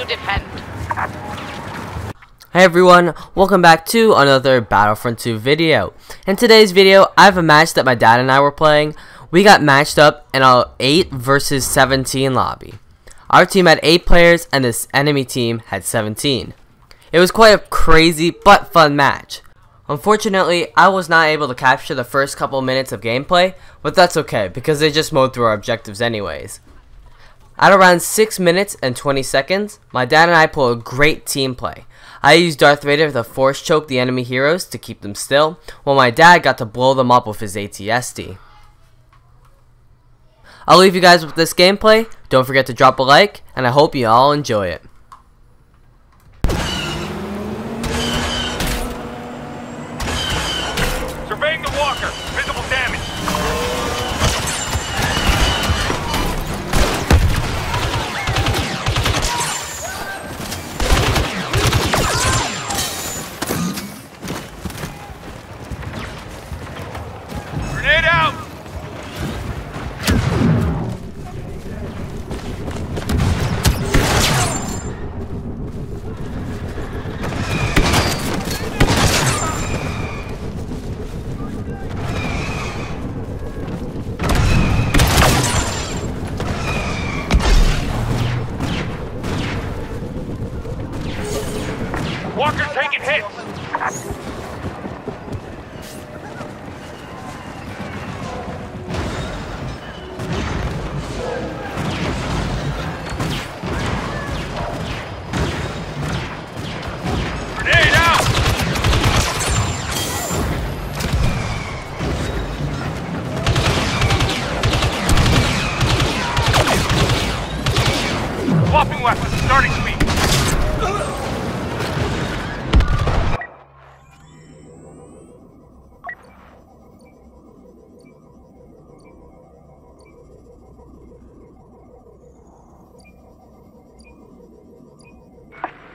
to defend. Hey everyone, welcome back to another Battlefront 2 video. In today's video, I have a match that my dad and I were playing. We got matched up in a 8 versus 17 lobby. Our team had 8 players and this enemy team had 17. It was quite a crazy but fun match. Unfortunately, I was not able to capture the first couple minutes of gameplay, but that's okay because they just mowed through our objectives anyways. At around 6 minutes and 20 seconds, my dad and I pulled a great team play. I used Darth Vader to force choke the enemy heroes to keep them still, while my dad got to blow them up with his AT-ST. I'll leave you guys with this gameplay, don't forget to drop a like, and I hope you all enjoy it. Walker taking hits.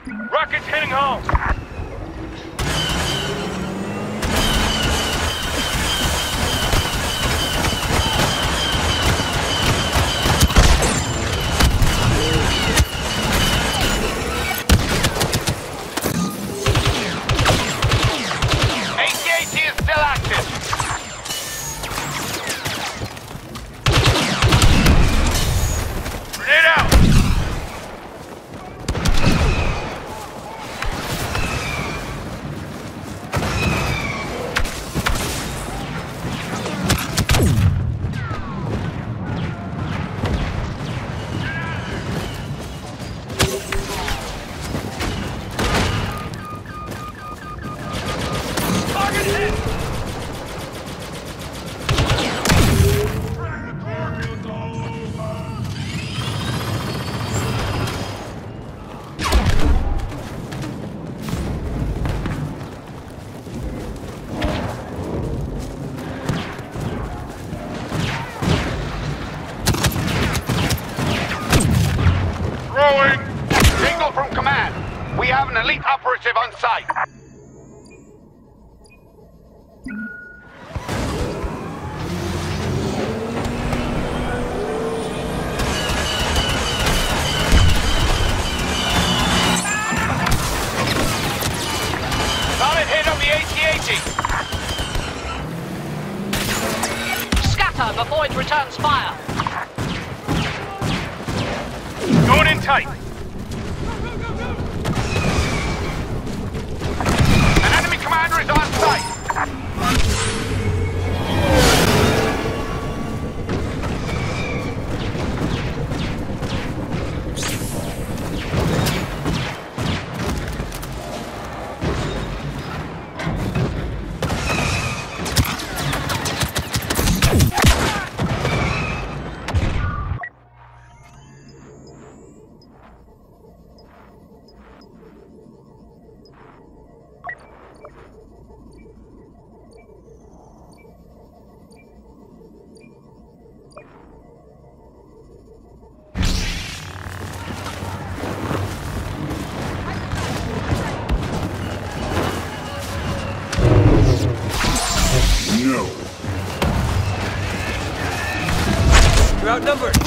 Rockets heading home. Returns fire. Going in tight. We're outnumbered.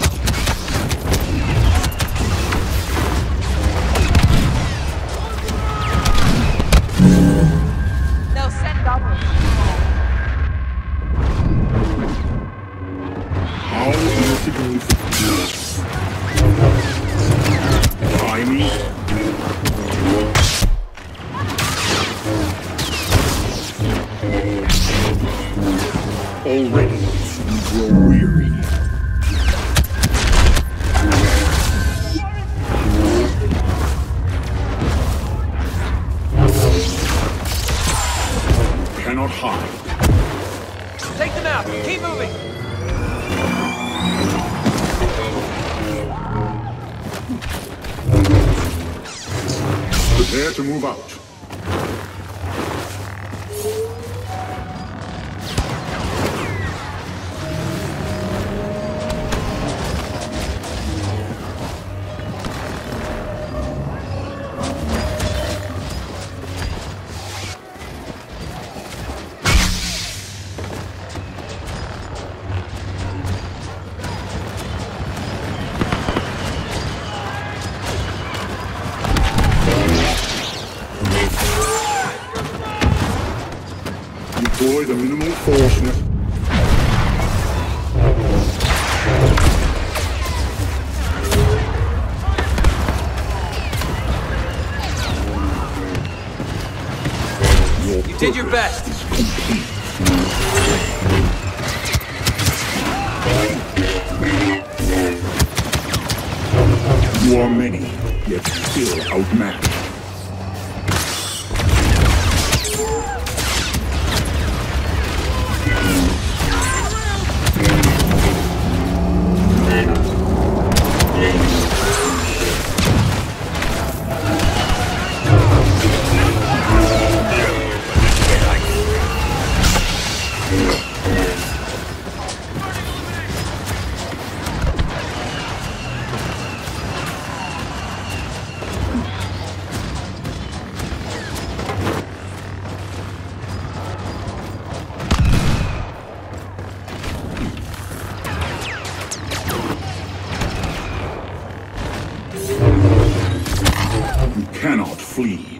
Take them out. Keep moving. Prepare to move out. Deploy the minimal force necessary. You did your best. You are many, yet still outmatched. Cannot flee.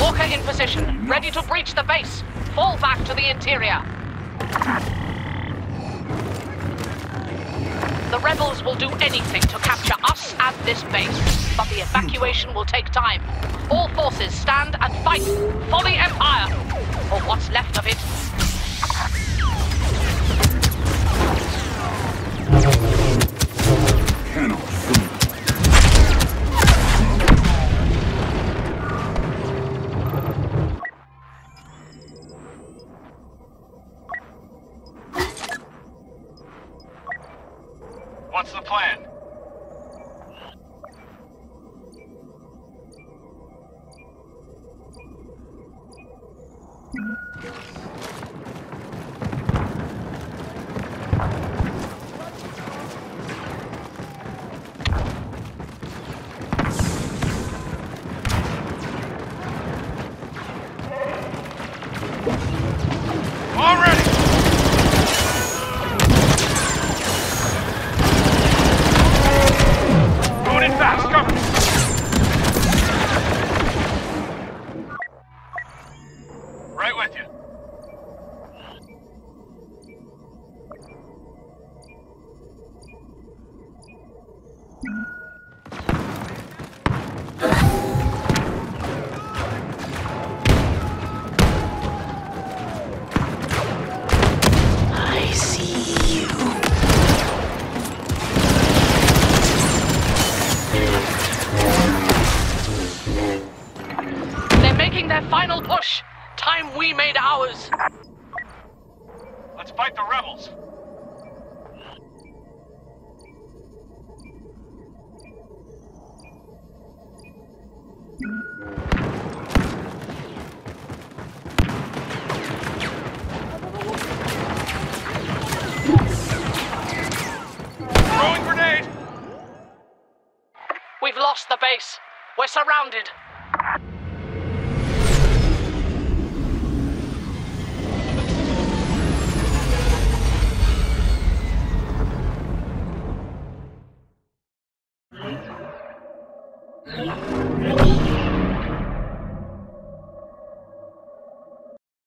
Walker in position, ready to breach the base. Fall back to the interior. Rebels will do anything to capture us and this base, but the evacuation will take time. All forces stand and fight for the Empire, or what's left of it. Fight the rebels. Throwing grenade! We've lost the base. We're surrounded.